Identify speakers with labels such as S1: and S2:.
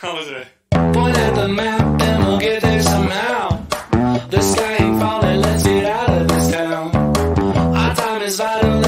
S1: How was it?
S2: Point at the map and we'll get there somehow. The sky ain't falling, let's get out of this town. Our time is vital.